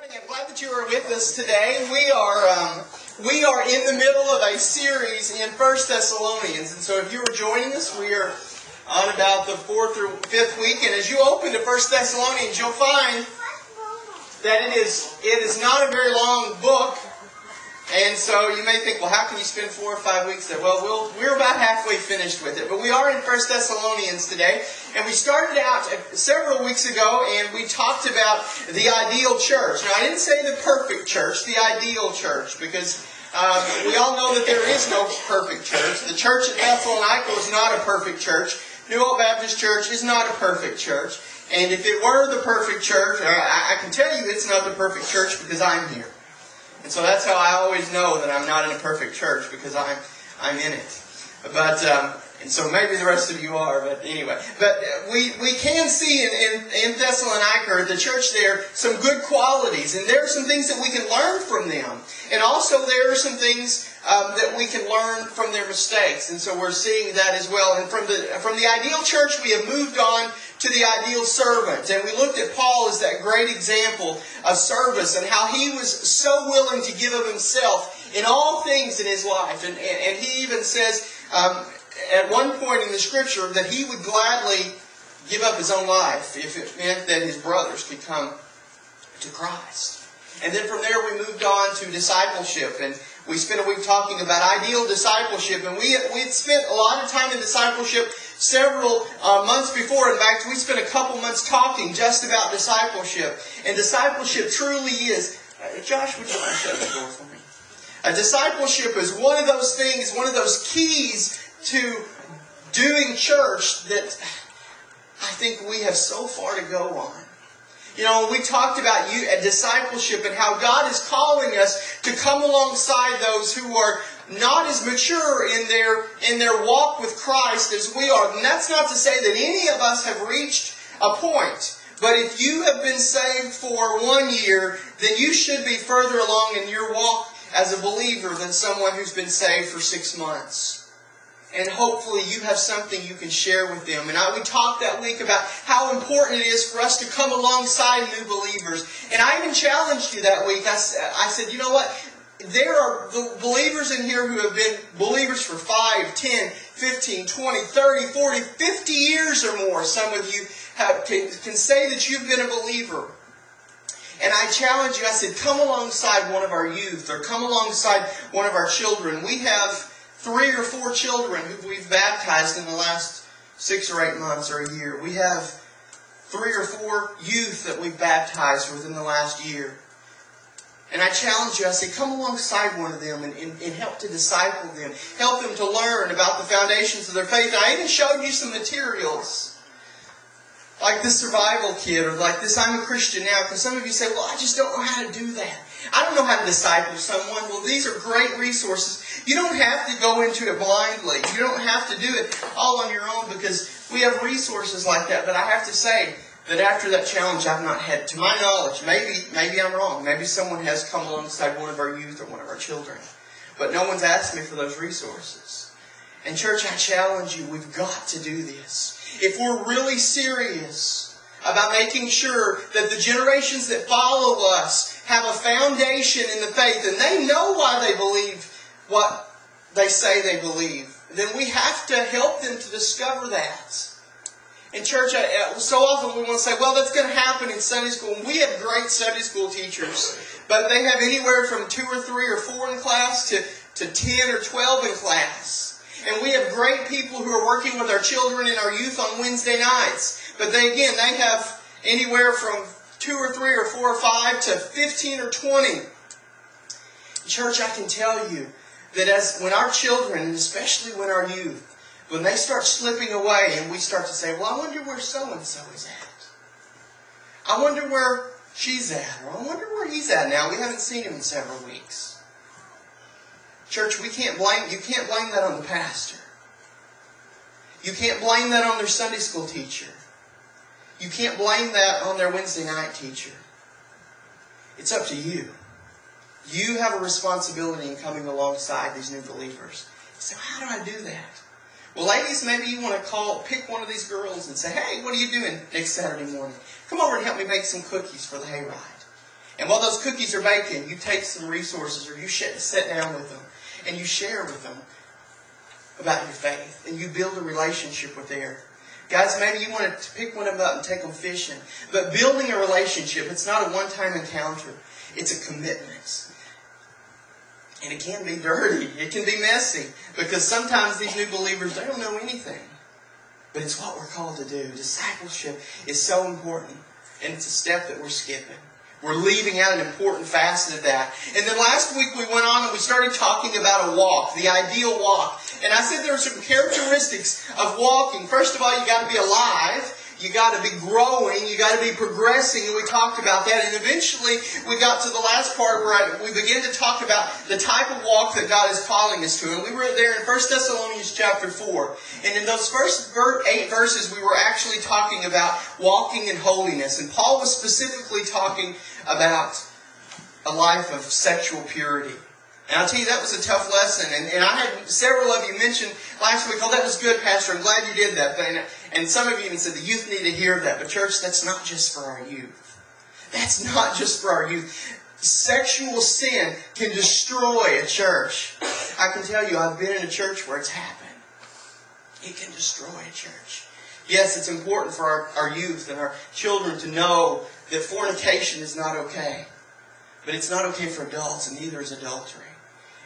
morning. I'm glad that you are with us today. We are um, we are in the middle of a series in First Thessalonians, and so if you are joining us, we are on about the fourth or fifth week. And as you open to First Thessalonians, you'll find that it is it is not a very long book. And so you may think, well, how can you spend four or five weeks there? Well, we'll we're about halfway finished with it. But we are in First Thessalonians today. And we started out several weeks ago and we talked about the ideal church. Now, I didn't say the perfect church, the ideal church, because um, we all know that there is no perfect church. The church at Thessalonica was not a perfect church. New Hope Baptist Church is not a perfect church. And if it were the perfect church, I, I can tell you it's not the perfect church because I'm here. And so that's how I always know that I'm not in a perfect church because I'm I'm in it. But um, and so maybe the rest of you are, but anyway. But we, we can see in, in, in Thessalonica, the church there, some good qualities. And there are some things that we can learn from them. And also there are some things um, that we can learn from their mistakes. And so we're seeing that as well. And from the, from the ideal church, we have moved on to the ideal servant. And we looked at Paul as that great example of service and how he was so willing to give of himself in all things in his life. And, and, and he even says, um, at one point in the scripture that he would gladly give up his own life if it meant that his brothers could come to Christ. And then from there we moved on to discipleship and we spent a week talking about ideal discipleship and we we had spent a lot of time in discipleship several uh, months before. In fact, we spent a couple months talking just about discipleship. And discipleship truly is. Uh, Josh, would you shut the door for me? A discipleship is one of those things, one of those keys to doing church that I think we have so far to go on. You know, we talked about you at discipleship and how God is calling us to come alongside those who are not as mature in their in their walk with Christ as we are. And that's not to say that any of us have reached a point. But if you have been saved for one year, then you should be further along in your walk as a believer than someone who's been saved for six months and hopefully you have something you can share with them. And I, we talked that week about how important it is for us to come alongside new believers. And I even challenged you that week. I, I said, you know what? There are believers in here who have been believers for 5, 10, 15, 20, 30, 40, 50 years or more. Some of you have, can, can say that you've been a believer. And I challenge you, I said, come alongside one of our youth or come alongside one of our children. We have three or four children who we've baptized in the last six or eight months or a year. We have three or four youth that we've baptized within the last year. And I challenge you, I say, come alongside one of them and, and, and, help to disciple them. Help them to learn about the foundations of their faith. I even showed you some materials. Like this survival kit or like this I'm a Christian now. Because some of you say, well, I just don't know how to do that. I don't know how to disciple someone. Well, these are great resources. You don't have to go into it blindly. You don't have to do it all on your own because we have resources like that. But I have to say that after that challenge, I've not had, to my knowledge, maybe maybe I'm wrong. Maybe someone has come alongside one of our youth or one of our children. But no one's asked me for those resources. And church, I challenge you, we've got to do this. If we're really serious about making sure that the generations that follow us have a foundation in the faith and they know why they believe what they say they believe, then we have to help them to discover that. In church, uh, so often we want to say, well, that's going to happen in Sunday school. And we have great Sunday school teachers, but they have anywhere from two or three or four in class to, to 10 or 12 in class. And we have great people who are working with our children and our youth on Wednesday nights. But they, again, they have anywhere from two or three or four or five to 15 or 20. Church, I can tell you that as when our children, and especially when our youth, when they start slipping away and we start to say, well, I wonder where so and so is at. I wonder where she's at, or I wonder where he's at now. We haven't seen him in several weeks. Church, we can't blame you can't blame that on the pastor. You can't blame that on their Sunday school teacher. You can't blame that on their Wednesday night teacher. It's up to you. You have a responsibility in coming alongside these new believers. So how do I do that? Well, ladies, maybe you want to call, pick one of these girls and say, hey, what are you doing next Saturday morning? Come over and help me make some cookies for the hayride. And while those cookies are baking, you take some resources or you sit down with them and you share with them about your faith and you build a relationship with them. Guys, maybe you want to pick one of them up and take them fishing. But building a relationship, it's not a one-time encounter. It's a commitment. And it can be dirty. It can be messy. Because sometimes these new believers, they don't know anything. But it's what we're called to do. Discipleship is so important. And it's a step that we're skipping. We're leaving out an important facet of that. And then last week we went on and we started talking about a walk, the ideal walk. And I said there are some characteristics of walking. First of all, you got to be alive. You got to be growing. You got to be progressing. And we talked about that. And eventually we got to the last part where I, we began to talk about the type of walk that God is calling us to. And we were there in 1 Thessalonians chapter 4. And in those first eight verses, we were actually talking about walking in holiness. And Paul was specifically talking about a life of sexual purity. And I'll tell you, that was a tough lesson. And, and I had several of you mention last week, oh, that was good, Pastor. I'm glad you did that. And, and some of you even said the youth need to hear that. But, church, that's not just for our youth. That's not just for our youth. Sexual sin can destroy a church. I can tell you, I've been in a church where it's happened. It can destroy a church. Yes, it's important for our, our youth and our children to know that fornication is not okay. But it's not okay for adults, and neither is adultery.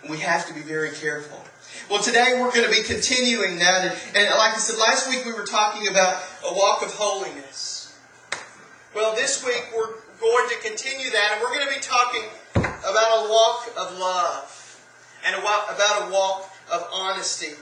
We have to be very careful. Well, today we're going to be continuing that. And, and like I said, last week we were talking about a walk of holiness. Well, this week we're going to continue that, and we're going to be talking about a walk of love and about a walk of honesty.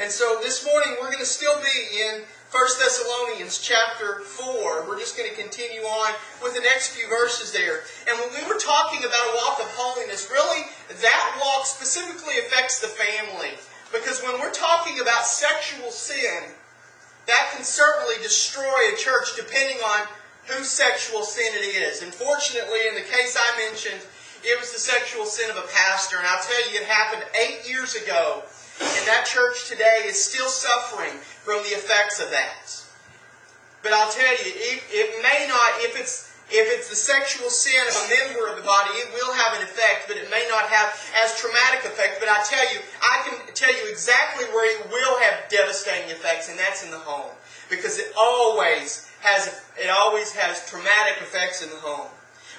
And so this morning we're going to still be in 1 Thessalonians chapter 4. We're just going to continue on with the next few verses there. And when we were talking about a walk of holiness, really that walk specifically affects the family. Because when we're talking about sexual sin, that can certainly destroy a church depending on whose sexual sin it is. Unfortunately, in the case I mentioned, it was the sexual sin of a pastor. And I'll tell you, it happened eight years ago. And that church today is still suffering from the effects of that. But I'll tell you, it, it may not, if it's if it's the sexual sin of a member of the body, it will have an effect, but it may not have as traumatic effect. But I tell you, I can tell you exactly where it will have devastating effects, and that's in the home. Because it always has it always has traumatic effects in the home.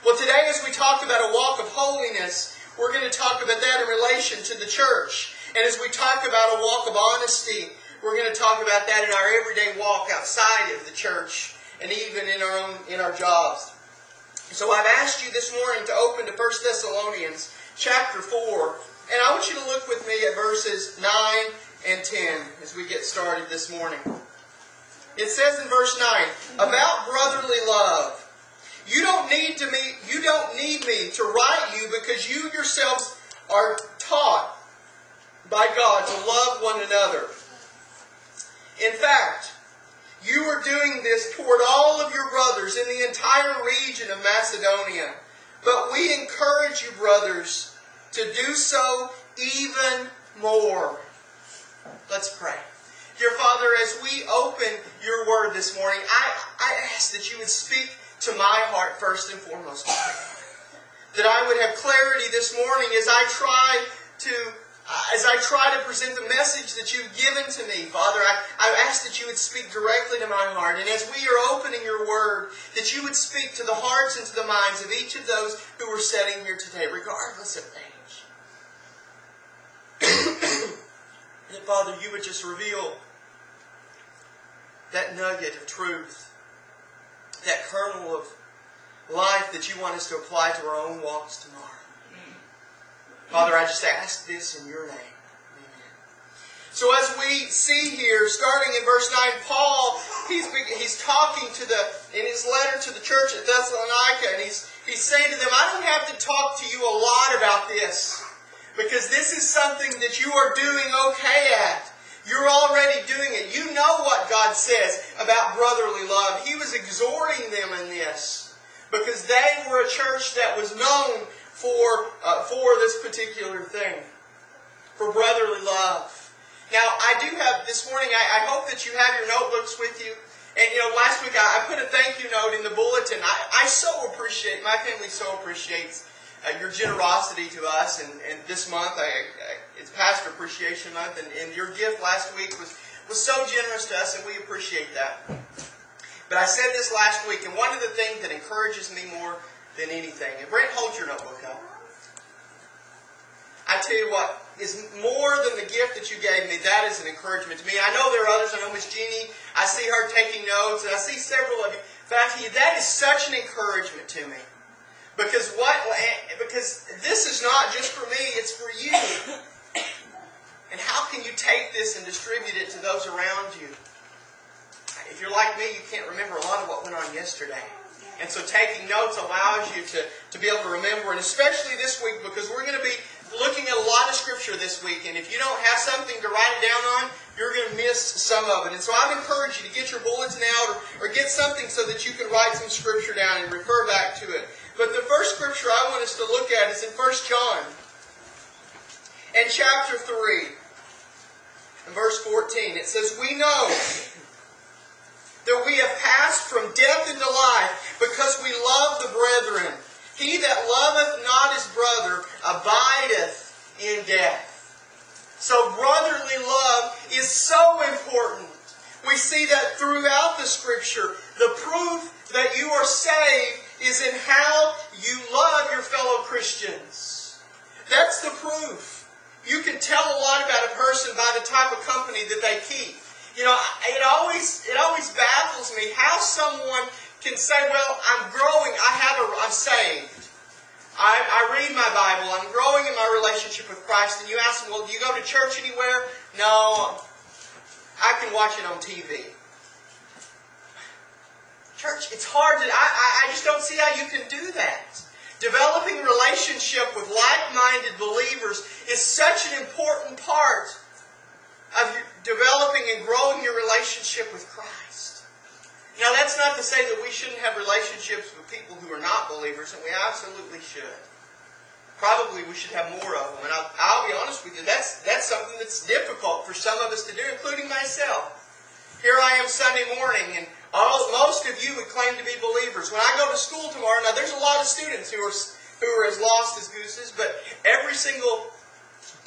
Well, today as we talk about a walk of holiness, we're going to talk about that in relation to the church. And as we talk about a walk of honesty, we're going to talk about that in our everyday walk outside of the church and even in our own in our jobs. So I've asked you this morning to open to 1 Thessalonians chapter 4, and I want you to look with me at verses 9 and 10 as we get started this morning. It says in verse 9, about brotherly love. You don't need to me you don't need me to write you because you yourselves are taught by God to love one another. In fact, you are doing this toward all of your brothers in the entire region of Macedonia. But we encourage you, brothers, to do so even more. Let's pray. Dear Father, as we open your word this morning, I, I ask that you would speak to my heart first and foremost. That I would have clarity this morning as I try to as I try to present the message that you've given to me, Father, I, I ask that you would speak directly to my heart. And as we are opening your word, that you would speak to the hearts and to the minds of each of those who are sitting here today, regardless of age. and Father, you would just reveal that nugget of truth, that kernel of life that you want us to apply to our own walks tomorrow. Father, I just ask this in your name. Amen. So as we see here, starting in verse 9, Paul, he's, he's talking to the, in his letter to the church at Thessalonica, and he's, he's saying to them, I don't have to talk to you a lot about this, because this is something that you are doing okay at. You're already doing it. You know what God says about brotherly love. He was exhorting them in this because they were a church that was known for, uh, for this particular thing, for brotherly love. Now, I do have, this morning, I, I, hope that you have your notebooks with you. And, you know, last week I, I, put a thank you note in the bulletin. I, I so appreciate my family so appreciates uh, your generosity to us. And, and this month, I, I, it's Pastor Appreciation Month, and, and your gift last week was, was so generous to us, and we appreciate that. But I said this last week, and one of the things that encourages me more than anything, and Brent, hold your notebook up. I tell you what, is more than the gift that you gave me. That is an encouragement to me. I know there are others. I know Miss Jeannie. I see her taking notes, and I see several of you. But I you, that is such an encouragement to me. Because what? Because this is not just for me; it's for you. And how can you take this and distribute it to those around you? If you're like me, you can't remember a lot of what went on yesterday. And so taking notes allows you to, to be able to remember, and especially this week, because we're going to be looking at a lot of scripture this week, and if you don't have something to write it down on, you're going to miss some of it. And so I encourage you to get your bulletin out or, or get something so that you can write some scripture down and refer back to it. But the first scripture I want us to look at is in 1 John and chapter 3 and verse 14. It says, We know that we have passed from death into life because we love the brethren. He that loveth not his brother abideth in death. So brotherly love is so important. We see that throughout the scripture. The proof that you are saved is in how you love your fellow Christians. That's the proof. You can tell a lot about a person by the type of company that they keep. You know, it always it always baffles me how someone can say, well, I'm growing, I have a, I'm saved. I, I read my Bible, I'm growing in my relationship with Christ, and you ask them, well, do you go to church anywhere? No, I can watch it on TV. Church, it's hard to, I, I just don't see how you can do that. Developing relationship with like-minded believers is such an important part of developing and growing your relationship with Christ. Now, that's not to say that we shouldn't have relationships with people who are not believers, and we absolutely should. Probably we should have more of them. And I'll, I'll be honest with you, that's, that's something that's difficult for some of us to do, including myself. Here I am Sunday morning, and all, most of you would claim to be believers. When I go to school tomorrow, now there's a lot of students who are, who are as lost as gooses, but every single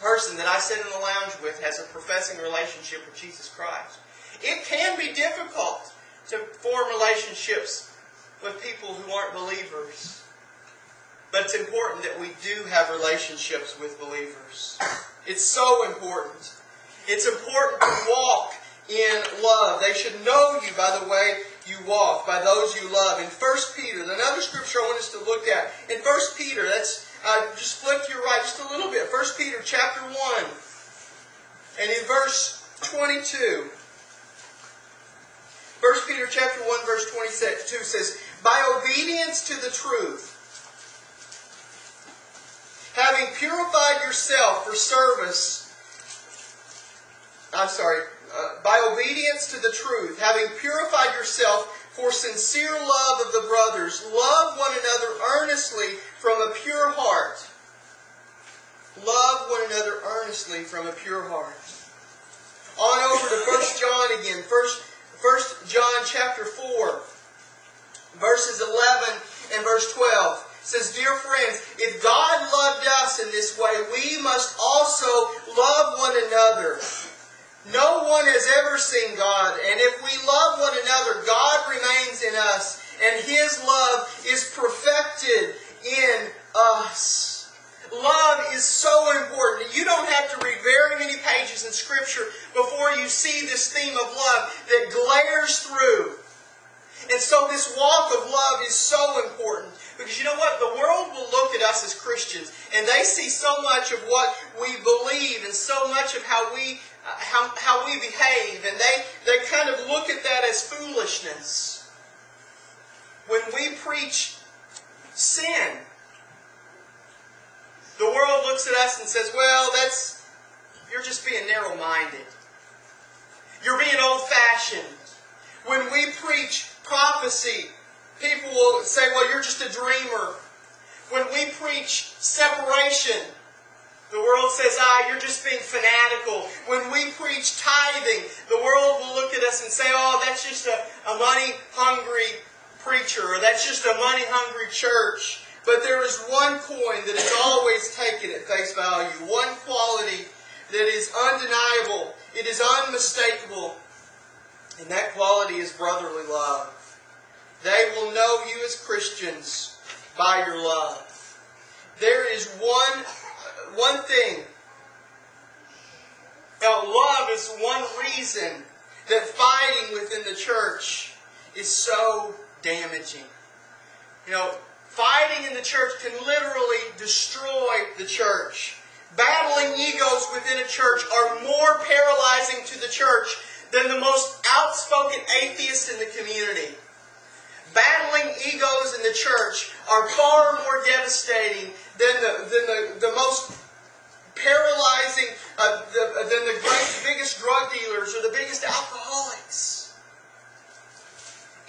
person that I sit in the lounge with has a professing relationship with Jesus Christ. It can be difficult to form relationships with people who aren't believers. But it's important that we do have relationships with believers. It's so important. It's important to walk in love. They should know you by the way you walk, by those you love. In 1 Peter, another scripture I want us to look at. In 1 Peter, that's uh, just flip to your right just a little bit. 1 Peter chapter 1. And in verse 22. 1 Peter chapter 1 verse 22 says, By obedience to the truth, having purified yourself for service, I'm sorry, uh, by obedience to the truth, having purified yourself for sincere love of the brothers, love one another earnestly from a pure heart. Love one another earnestly from a pure heart. On over to 1 John again. First 1 John chapter 4, verses 11 and verse 12 says, Dear friends, if God loved us in this way, we must also love one another. No one has ever seen God, and if we love one another, God remains in us, and His love is perfected in us. Love is so important. You don't have to read very many pages in Scripture before you see this theme of love that glares through. And so this walk of love is so important. Because you know what? The world will look at us as Christians and they see so much of what we believe and so much of how we uh, how, how we behave and they, they kind of look at that as foolishness. When we preach sin, the world looks at us and says, well, that's, you're just being narrow minded. You're being old fashioned. When we preach prophecy, people will say, well, you're just a dreamer. When we preach separation, the world says, ah, you're just being fanatical. When we preach tithing, the world will look at us and say, oh, that's just a, a money hungry preacher or that's just a money hungry church. But there is one coin that is always taken at face value, one quality that is undeniable, it is unmistakable, and that quality is brotherly love. They will know you as Christians by your love. There is one, one thing. Now, love is one reason that fighting within the church is so damaging. You know, fighting in the church can literally destroy the church. Battling egos within a church are more paralyzing to the church than the most outspoken atheist in the community. Battling egos in the church are far more devastating than the, than the, the most paralyzing, uh, the, than the great, biggest drug dealers or the biggest alcoholics.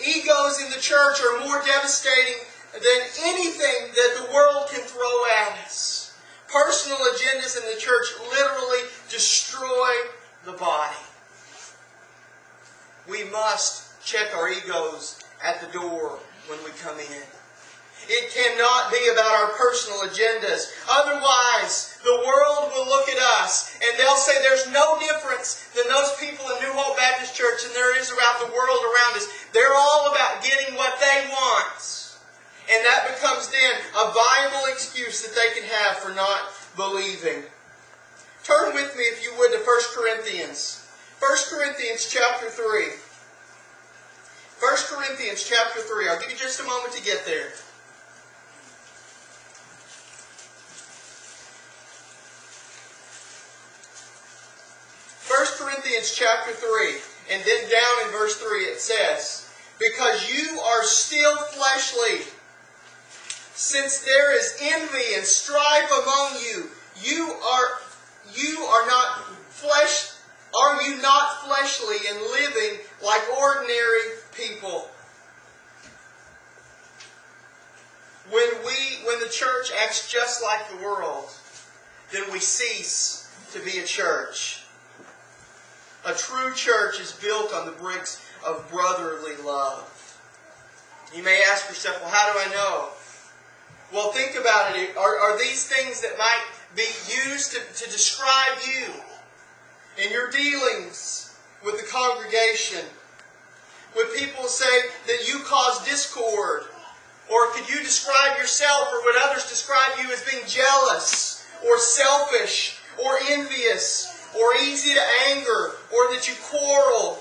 Egos in the church are more devastating than anything that the world can throw at us. Personal agendas in the church literally destroy the body. We must check our egos at the door when we come in. It cannot be about our personal agendas. Otherwise, the world will look at us and they'll say there's no difference than those people in New Hope Baptist Church and there is around the world around us. They're all about getting what they want. And that becomes then a viable excuse that they can have for not believing. Turn with me, if you would, to 1 Corinthians. 1 Corinthians chapter 3. 1 Corinthians chapter 3. I'll give you just a moment to get there. Chapter 3, and then down in verse 3 it says, Because you are still fleshly, since there is envy and strife among you, you are you are not flesh are you not fleshly and living like ordinary people. When we when the church acts just like the world, then we cease to be a church. A true church is built on the bricks of brotherly love. You may ask yourself, well, how do I know? Well, think about it. Are, are these things that might be used to, to describe you in your dealings with the congregation? Would people say that you cause discord? Or could you describe yourself or would others describe you as being jealous or selfish or envious or easy to anger or that you quarrel?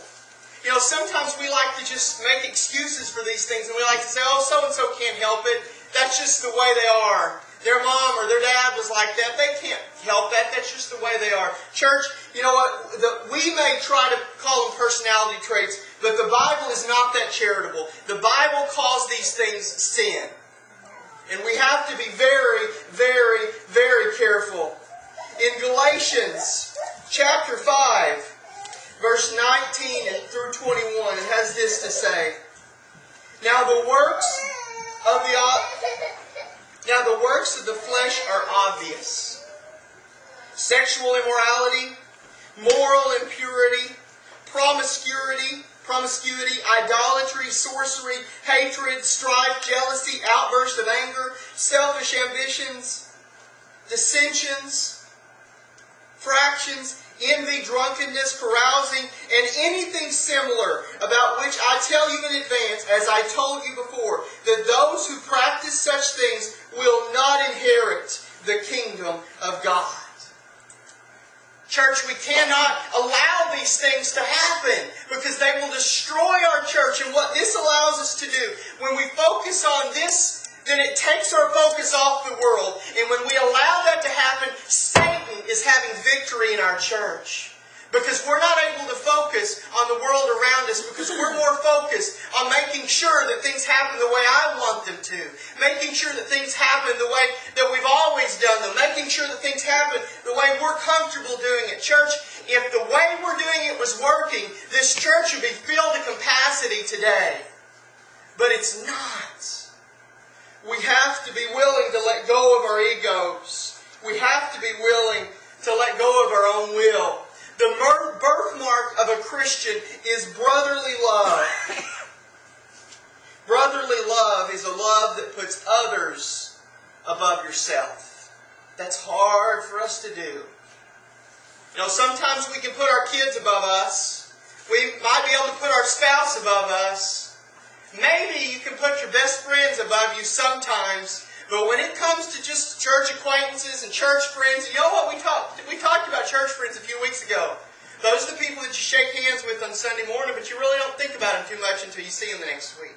You know, sometimes we like to just make excuses for these things and we like to say, oh, so and so can't help it. That's just the way they are their mom or their dad was like that. They can't help that. That's just the way they are. Church, you know what? The, we may try to call them personality traits, but the Bible is not that charitable. The Bible calls these things sin. And we have to be very, very, very careful. In Galatians chapter 5, verse 19 through 21, it has this to say. Now the works of the now the works of the flesh are obvious. Sexual immorality, moral impurity, promiscuity, promiscuity, idolatry, sorcery, hatred, strife, jealousy, outbursts of anger, selfish ambitions, dissensions, fractions, envy, drunkenness, carousing, and anything similar about which I tell you in advance, as I told you before, that those who practice such things will not inherit the kingdom of God. Church, we cannot allow these things to happen because they will destroy our church. And what this allows us to do, when we focus on this, then it takes our focus off the world. And when we allow that to happen, is having victory in our church. Because we're not able to focus on the world around us because we're more focused on making sure that things happen the way I want them to. Making sure that things happen the way that we've always done them. Making sure that things happen the way we're comfortable doing it. Church, if the way we're doing it was working, this church would be filled to capacity today. But it's not. We have to be willing to let go of our egos. We have to be willing to let go of our own will. The birthmark of a Christian is brotherly love. Brotherly love is a love that puts others above yourself. That's hard for us to do. You know, sometimes we can put our kids above us. We might be able to put our spouse above us. Maybe you can put your best friends above you sometimes. But when it comes to just church acquaintances and church friends, you know what we talked we talked about church friends a few weeks ago. Those are the people that you shake hands with on Sunday morning, but you really don't think about them too much until you see them the next week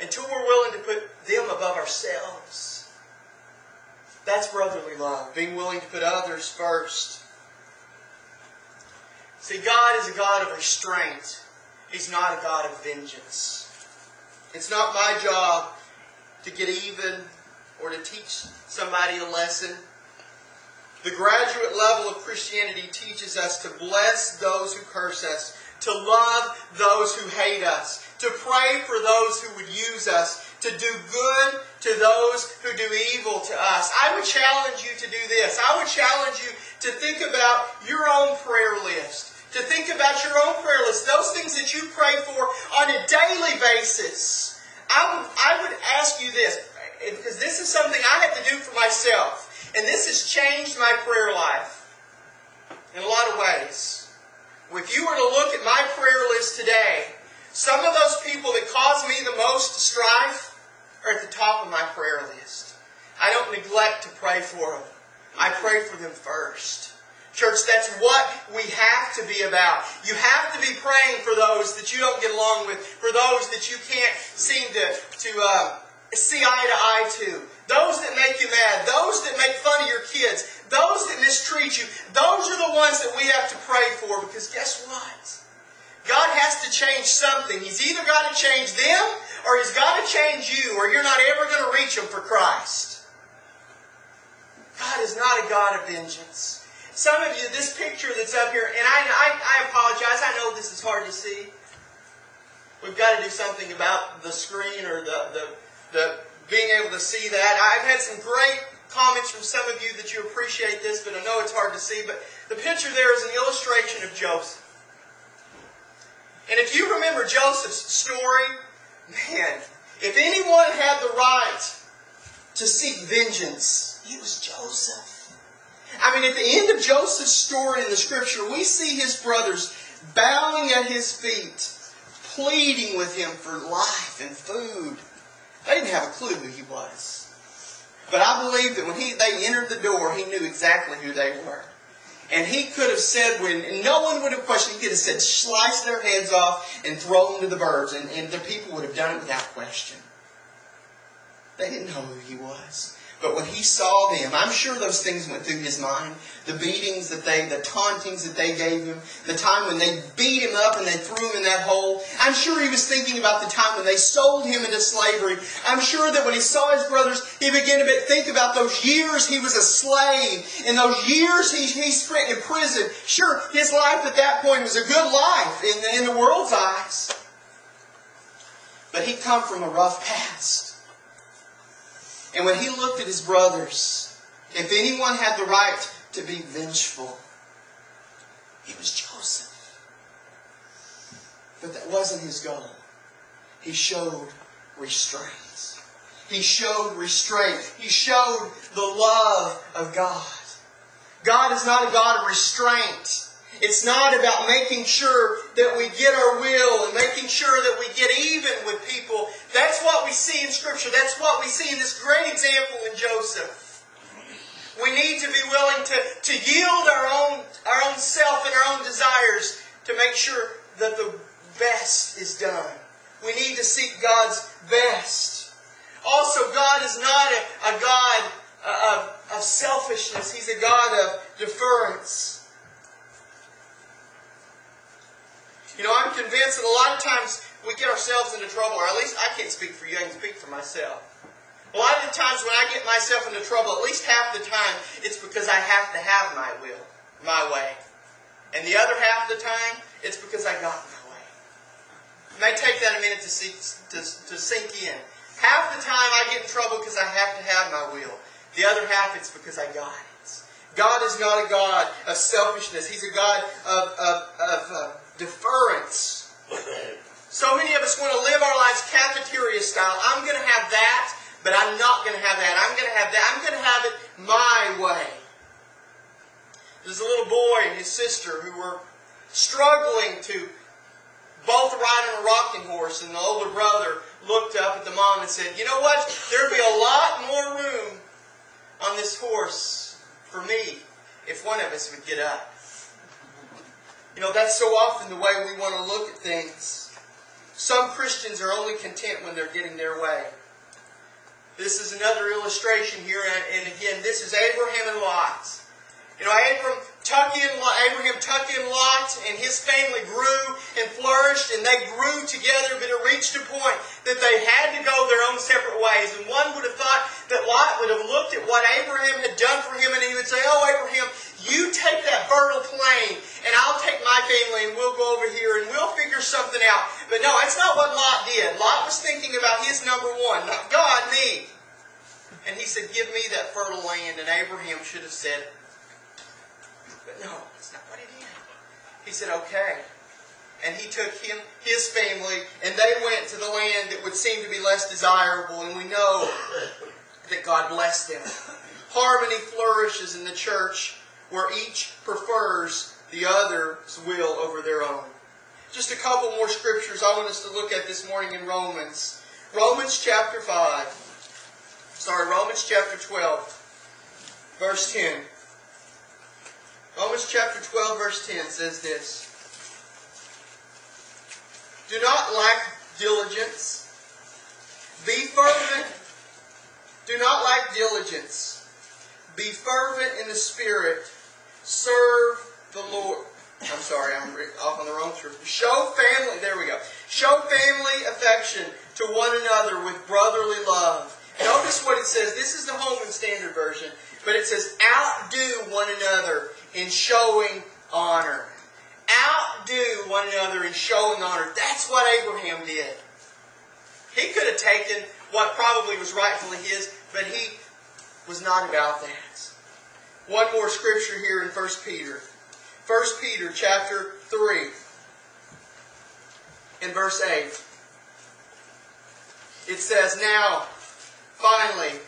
until we're willing to put them above ourselves. That's brotherly love, being willing to put others first. See, God is a God of restraint. He's not a God of vengeance. It's not my job to get even or to teach somebody a lesson. The graduate level of Christianity teaches us to bless those who curse us, to love those who hate us, to pray for those who would use us, to do good to those who do evil to us. I would challenge you to do this. I would challenge you to think about your own prayer list, to think about your own prayer list, those things that you pray for on a daily basis. I would, I would ask you this, because this is something I have to do for myself, and this has changed my prayer life in a lot of ways. If you were to look at my prayer list today, some of those people that cause me the most strife are at the top of my prayer list. I don't neglect to pray for them. I pray for them first. Church, that's what we have to be about. You have to be praying for those that you don't get along with, for those that you can't seem to, to uh, see eye to eye to, those that make you mad, those that make fun of your kids, those that mistreat you. Those are the ones that we have to pray for because guess what? God has to change something. He's either got to change them or He's got to change you or you're not ever going to reach them for Christ. God is not a God of vengeance. Some of you, this picture that's up here, and I, I, I apologize, I know this is hard to see. We've got to do something about the screen or the, the, the being able to see that. I've had some great comments from some of you that you appreciate this, but I know it's hard to see. But the picture there is an illustration of Joseph. And if you remember Joseph's story, man, if anyone had the right to seek vengeance, it was Joseph. I mean, at the end of Joseph's story in the scripture, we see his brothers bowing at his feet, pleading with him for life and food. They didn't have a clue who he was. But I believe that when he, they entered the door, he knew exactly who they were. And he could have said, when no one would have questioned, he could have said, slice their heads off and throw them to the birds, and, and the people would have done it without question. They didn't know who he was. But when he saw them, I'm sure those things went through his mind. The beatings that they, the tauntings that they gave him, the time when they beat him up and they threw him in that hole. I'm sure he was thinking about the time when they sold him into slavery. I'm sure that when he saw his brothers, he began to think about those years he was a slave and those years he, he spent in prison. Sure, his life at that point was a good life in in the world's eyes. But he'd come from a rough past. And when he looked at his brothers, if anyone had the right to be vengeful, it was Joseph. But that wasn't his goal. He showed restraint. He showed restraint. He showed the love of God. God is not a God of restraint. It's not about making sure that we get our will and making sure that we get even with people. That's what we see in Scripture. That's what we see in this great example in Joseph. We need to be willing to, to yield our own, our own self and our own desires to make sure that the best is done. We need to seek God's best. Also, God is not a, a God uh, of, of selfishness. He's a God of deference. You know, I'm convinced that a lot of times we get ourselves into trouble, or at least I can't speak for you, I can speak for myself. A lot of the times when I get myself into trouble, at least half the time, it's because I have to have my will, my way. And the other half of the time, it's because I got my way. It may take that a minute to, see, to, to sink in. Half the time I get in trouble because I have to have my will. The other half, it's because I got it. God is not a God of selfishness. He's a God of, of, of uh, deference. So many of us want to live our lives cafeteria style. I'm going to have that, but I'm not going to have that. I'm going to have that. I'm going to have it my way. There's a little boy and his sister who were struggling to both ride on a rocking horse, and the older brother looked up at the mom and said, You know what? There'd be a lot more room on this horse for me if one of us would get up. You know, that's so often the way we want to look at things. Some Christians are only content when they're getting their way. This is another illustration here, and again, this is Abraham and Lot. You know, Abraham tucked in, Abraham tucked in Lot, and his family grew and flourished, and they grew together, but it reached a point that they had to go their own separate ways. And one would have thought that Lot would have looked at what Abraham had done for him, and he would say, Oh, Abraham, you take that fertile plain, and I'll take my family, and we'll go over here, and we'll figure something out. But no, that's not what Lot did. Lot was thinking about his number one, not God, me. And he said, Give me that fertile land. And Abraham should have said, no, that's not what he did. He said, okay. And he took him, his family, and they went to the land that would seem to be less desirable. And we know that God blessed them. Harmony flourishes in the church where each prefers the other's will over their own. Just a couple more scriptures I want us to look at this morning in Romans. Romans chapter 5. Sorry, Romans chapter 12, verse 10. Romans chapter 12, verse 10 says this Do not lack diligence. Be fervent. Do not lack diligence. Be fervent in the Spirit. Serve the Lord. I'm sorry, I'm off on the wrong scripture. Show family, there we go. Show family affection to one another with brotherly love. Notice what it says. This is the Holman Standard Version. But it says, outdo one another in showing honor. Outdo one another in showing honor. That's what Abraham did. He could have taken what probably was rightfully his, but he was not about that. One more scripture here in 1 Peter. 1 Peter chapter 3 in verse 8. It says, Now, finally,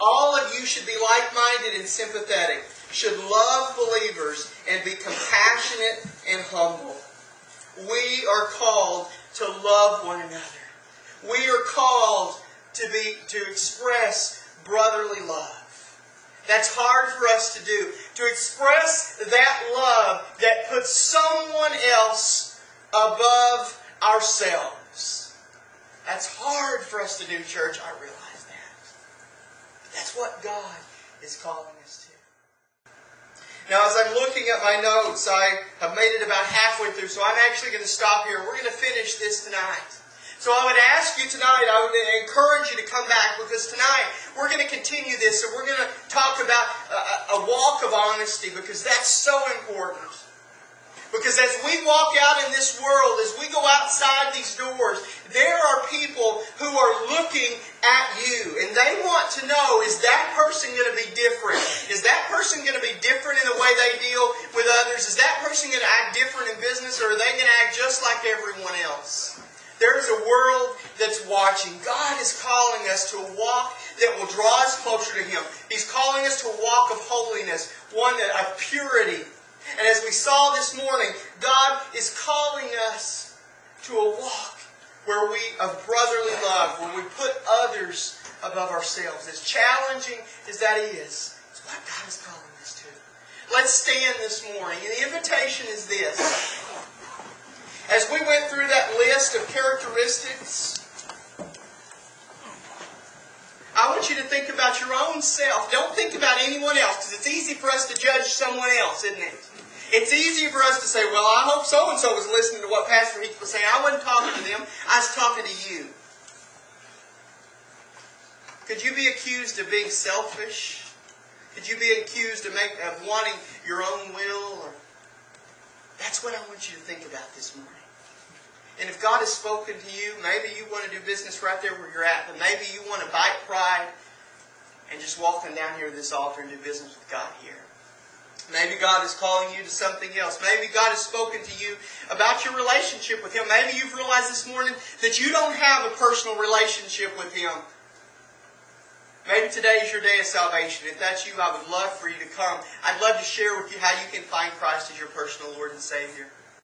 all of you should be like-minded and sympathetic should love believers and be compassionate and humble. We are called to love one another. We are called to be to express brotherly love. That's hard for us to do. To express that love that puts someone else above ourselves. That's hard for us to do, church. I realize that. But That's what God is calling us to. Now, as I'm looking at my notes, I have made it about halfway through, so I'm actually going to stop here. We're going to finish this tonight. So I would ask you tonight, I would encourage you to come back because tonight we're going to continue this and we're going to talk about a, a walk of honesty because that's so important. Because as we walk out in this world, as we go outside these doors, there are people who are looking at you and they want to know is that person going to be different? Is that person going to be different in the way they deal with others? Is that person going to act different in business or are they going to act just like everyone else? There's a world that's watching. God is calling us to a walk that will draw us closer to Him. He's calling us to a walk of holiness, one that, of purity, and as we saw this morning, God is calling us to a walk where we, of brotherly love, where we put others above ourselves. As challenging as that is, it's what God is calling us to. Let's stand this morning. And the invitation is this. As we went through that list of characteristics, I want you to think about your own self. Don't think about anyone else because it's easy for us to judge someone else, isn't it? It's easy for us to say, well, I hope so and so was listening to what Pastor Heath was saying. I wasn't talking to them, I was talking to you. Could you be accused of being selfish? Could you be accused of, make, of wanting your own will? Or... That's what I want you to think about this morning. And if God has spoken to you, maybe you want to do business right there where you're at, but maybe you want to bite pride and just walk them down here to this altar and do business with God here. Maybe God is calling you to something else. Maybe God has spoken to you about your relationship with Him. Maybe you've realized this morning that you don't have a personal relationship with Him. Maybe today is your day of salvation. If that's you, I would love for you to come. I'd love to share with you how you can find Christ as your personal Lord and Savior.